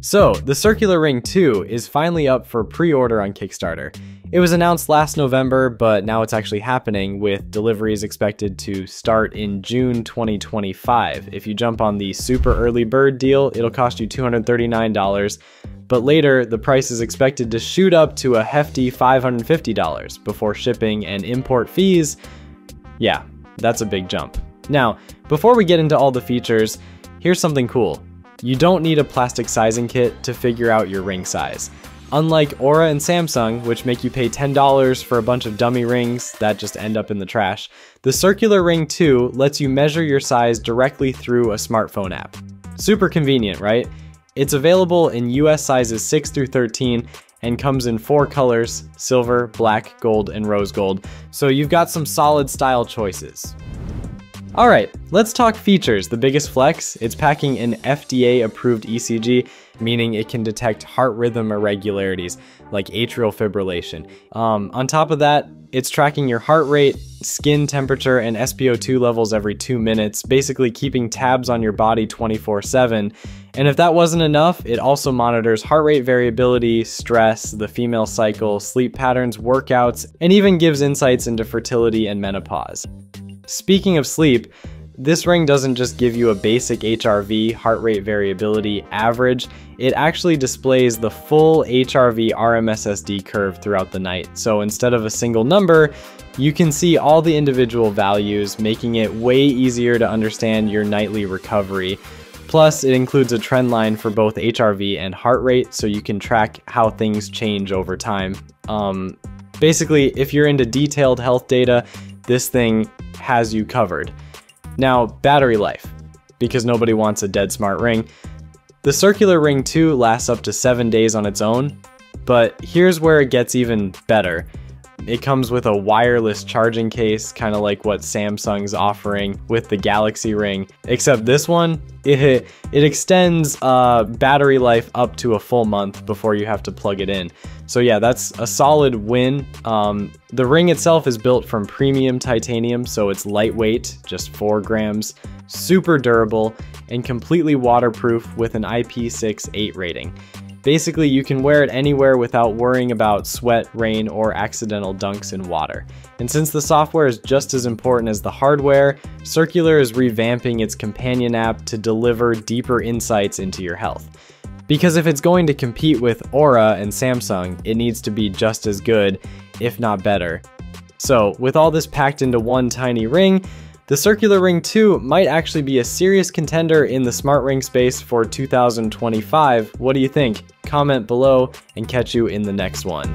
So, the Circular Ring 2 is finally up for pre-order on Kickstarter. It was announced last November, but now it's actually happening with deliveries expected to start in June 2025. If you jump on the super early bird deal, it'll cost you $239, but later the price is expected to shoot up to a hefty $550 before shipping and import fees. Yeah, that's a big jump. Now, before we get into all the features, here's something cool. You don't need a plastic sizing kit to figure out your ring size. Unlike Oura and Samsung, which make you pay $10 for a bunch of dummy rings that just end up in the trash, the Circular Ring 2 lets you measure your size directly through a smartphone app. Super convenient, right? It's available in US sizes 6 through 13 and comes in four colors, silver, black, gold, and rose gold, so you've got some solid style choices. Alright, let's talk features. The biggest flex, it's packing an FDA approved ECG, meaning it can detect heart rhythm irregularities like atrial fibrillation. Um, on top of that, it's tracking your heart rate, skin temperature, and SpO2 levels every two minutes, basically keeping tabs on your body 24 7. And if that wasn't enough, it also monitors heart rate variability, stress, the female cycle, sleep patterns, workouts, and even gives insights into fertility and menopause. Speaking of sleep, this ring doesn't just give you a basic HRV heart rate variability average, it actually displays the full HRV RMSSD curve throughout the night. So instead of a single number, you can see all the individual values, making it way easier to understand your nightly recovery. Plus, it includes a trend line for both HRV and heart rate, so you can track how things change over time. Um, basically, if you're into detailed health data, this thing has you covered. Now, battery life, because nobody wants a dead smart ring. The Circular Ring 2 lasts up to 7 days on its own, but here's where it gets even better. It comes with a wireless charging case, kind of like what Samsung's offering with the Galaxy Ring, except this one, it, it extends uh, battery life up to a full month before you have to plug it in. So yeah, that's a solid win. Um, the ring itself is built from premium titanium, so it's lightweight, just 4 grams, super durable, and completely waterproof with an IP68 rating. Basically, you can wear it anywhere without worrying about sweat, rain, or accidental dunks in water. And since the software is just as important as the hardware, Circular is revamping its companion app to deliver deeper insights into your health. Because if it's going to compete with Oura and Samsung, it needs to be just as good, if not better. So, with all this packed into one tiny ring, the Circular Ring 2 might actually be a serious contender in the smart ring space for 2025. What do you think? Comment below and catch you in the next one.